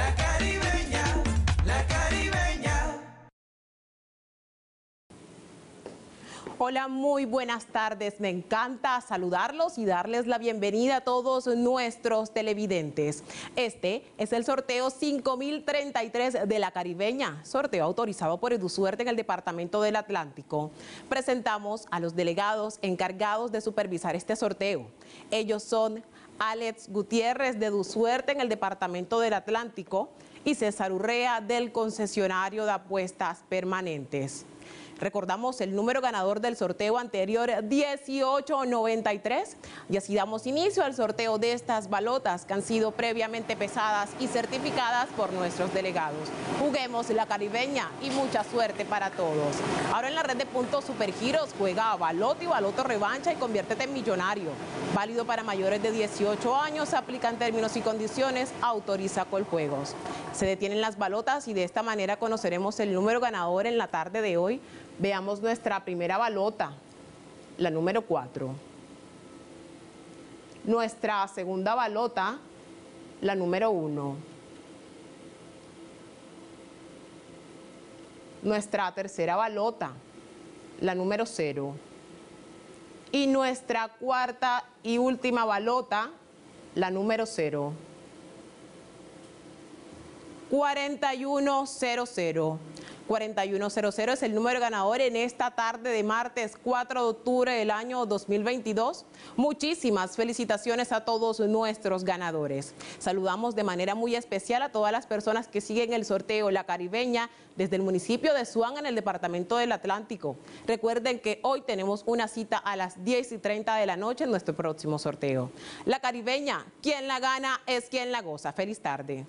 La caribeña, la caribeña. Hola, muy buenas tardes. Me encanta saludarlos y darles la bienvenida a todos nuestros televidentes. Este es el sorteo 5033 de La Caribeña, sorteo autorizado por EduSuerte en el Departamento del Atlántico. Presentamos a los delegados encargados de supervisar este sorteo. Ellos son Alex Gutiérrez de EduSuerte en el Departamento del Atlántico y César Urrea del concesionario de apuestas permanentes. Recordamos el número ganador del sorteo anterior 1893 y así damos inicio al sorteo de estas balotas que han sido previamente pesadas y certificadas por nuestros delegados. Juguemos la caribeña y mucha suerte para todos. Ahora en la red de puntos Supergiros juega a baloto y baloto revancha y conviértete en millonario. Válido para mayores de 18 años, aplican términos y condiciones, autoriza Coljuegos. Se detienen las balotas y de esta manera conoceremos el número ganador en la tarde de hoy Veamos nuestra primera balota, la número 4. Nuestra segunda balota, la número 1. Nuestra tercera balota, la número 0. Y nuestra cuarta y última balota, la número 0. 4100. 4100 es el número ganador en esta tarde de martes 4 de octubre del año 2022. Muchísimas felicitaciones a todos nuestros ganadores. Saludamos de manera muy especial a todas las personas que siguen el sorteo La Caribeña desde el municipio de Suán en el departamento del Atlántico. Recuerden que hoy tenemos una cita a las 10 y 30 de la noche en nuestro próximo sorteo. La Caribeña, quien la gana es quien la goza. Feliz tarde.